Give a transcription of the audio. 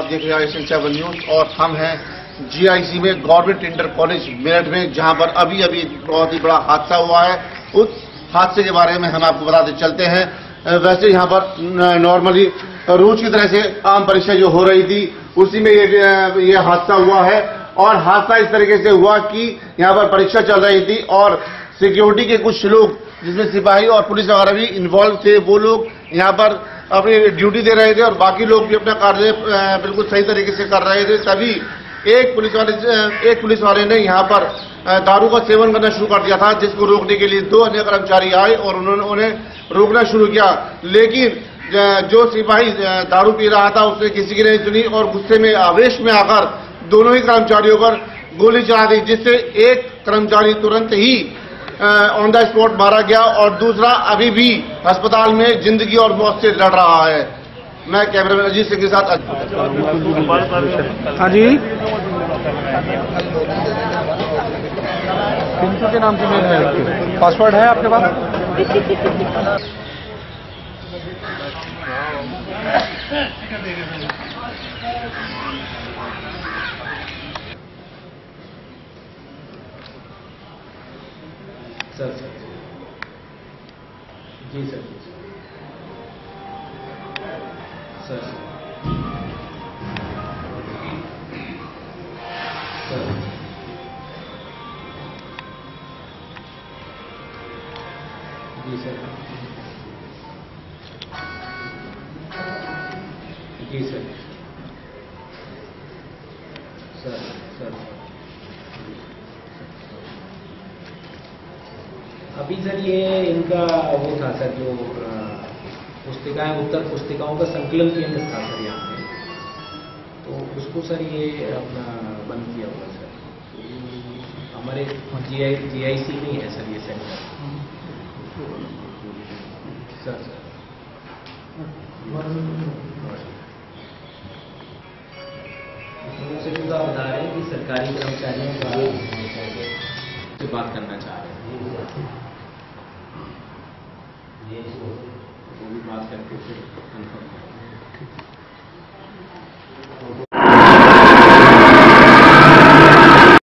आप देख रहे हैं सेवन न्यूज़ और हम हैं जीआईसी में गवर्नमेंट इंटर कॉलेज मेरठ में, जहाँ पर अभी अभी बहुत ही बड़ा हादसा हुआ है। उस हादसे के बारे में हम आपको बताते चलते हैं। वैसे यहाँ पर नॉर्मली रोज की तरह से आम परीक्षा जो हो रही थी, उसी में ये ये हादसा हुआ है और हादसा इस तरीके से हुआ कि यहाँ पर परीक्षा चल रही थी और सिक्योरिटी के कुछ लोग, जिसमें सिपाही और पुलिस वगैरह भी इन्वॉल्व थे, वो लोग यहाँ पर अपनी ड्यूटी दे रहे थे और बाकी लोग भी अपना कार्य बिल्कुल सही तरीके से कर रहे थे। तभी एक पुलिस वाले एक पुलिस वाले ने यहाँ पर दारू का सेवन करना शुरू कर दिया था, जिसको रोकने के लिए दो अन्य कर्मचारी आए और उन्होंने, उन्हें रोकना शुरू किया। लेकिन जो सिपाही दारू पी रहा था, उसने किसी की नहीं सुनी और गुस्से में, आवेश में आकर दोनों ही कर्मचारियों पर गोली चला दी, जिससे एक कर्मचारी तुरंत ही ऑन द स्पॉट मारा गया और दूसरा अभी भी अस्पताल में ज़िंदगी और मौत से लड़ रहा है। मैं कैमरामैन अजीत सिंह के साथ हाँ जी। पिंटू के नाम से मेल है आपके पासवर्ड है आपके पास? Sir sir ji sir ji sir sir sir ji sir ji sir sir sir अभी सर ये इनका वो था सर जो पुस्तिकाएँ, उत्तर पुस्तिकाओं का संकलन केंद्र था सर यहाँ पे। तो उसको सर ये अपना बंद किया हुआ सर। हमारे जी आई जी सी में है सर ये सेंटर। Sir sir. जो आप बता रहे हैं कि सरकारी कर्मचारियों का बात करना चाह रहे हैं। वो भी बात करके फिर कंफर्म